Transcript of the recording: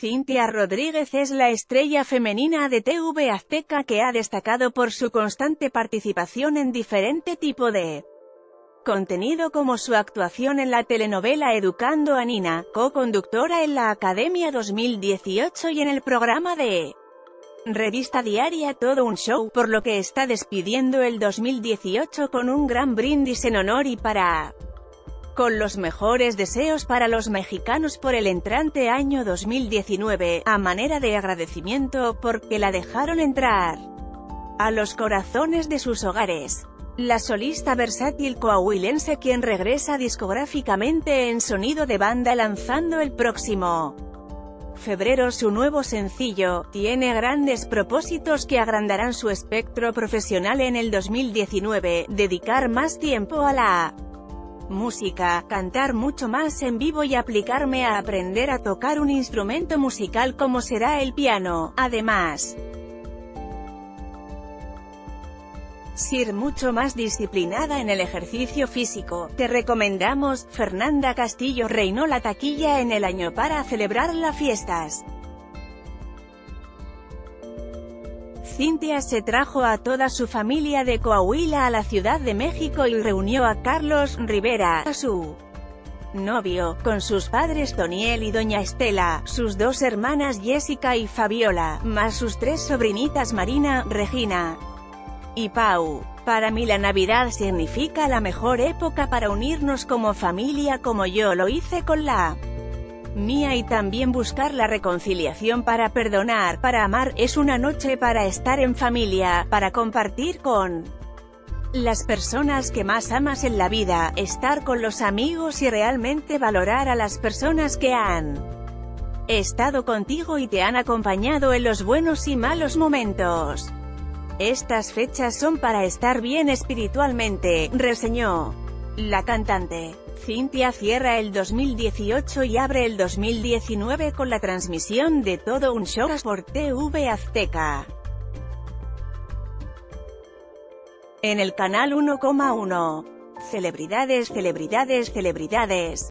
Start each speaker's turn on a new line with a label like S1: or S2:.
S1: Cintia Rodríguez es la estrella femenina de TV Azteca que ha destacado por su constante participación en diferente tipo de contenido como su actuación en la telenovela Educando a Nina, co-conductora en la Academia 2018 y en el programa de Revista Diaria Todo un Show, por lo que está despidiendo el 2018 con un gran brindis en honor y para con los mejores deseos para los mexicanos por el entrante año 2019, a manera de agradecimiento porque la dejaron entrar a los corazones de sus hogares. La solista versátil coahuilense quien regresa discográficamente en sonido de banda lanzando el próximo febrero su nuevo sencillo, tiene grandes propósitos que agrandarán su espectro profesional en el 2019, dedicar más tiempo a la música, cantar mucho más en vivo y aplicarme a aprender a tocar un instrumento musical como será el piano, además ser mucho más disciplinada en el ejercicio físico. Te recomendamos, Fernanda Castillo reinó la taquilla en el año para celebrar las fiestas. Cintia se trajo a toda su familia de Coahuila a la Ciudad de México y reunió a Carlos Rivera, a su novio, con sus padres Toniel y Doña Estela, sus dos hermanas Jessica y Fabiola, más sus tres sobrinitas Marina, Regina, y Pau. Para mí la Navidad significa la mejor época para unirnos como familia como yo lo hice con la mía y también buscar la reconciliación para perdonar, para amar, es una noche para estar en familia, para compartir con las personas que más amas en la vida, estar con los amigos y realmente valorar a las personas que han estado contigo y te han acompañado en los buenos y malos momentos. Estas fechas son para estar bien espiritualmente, reseñó la cantante. Cintia cierra el 2018 y abre el 2019 con la transmisión de todo un show por TV Azteca. En el canal 1,1. Celebridades, celebridades, celebridades.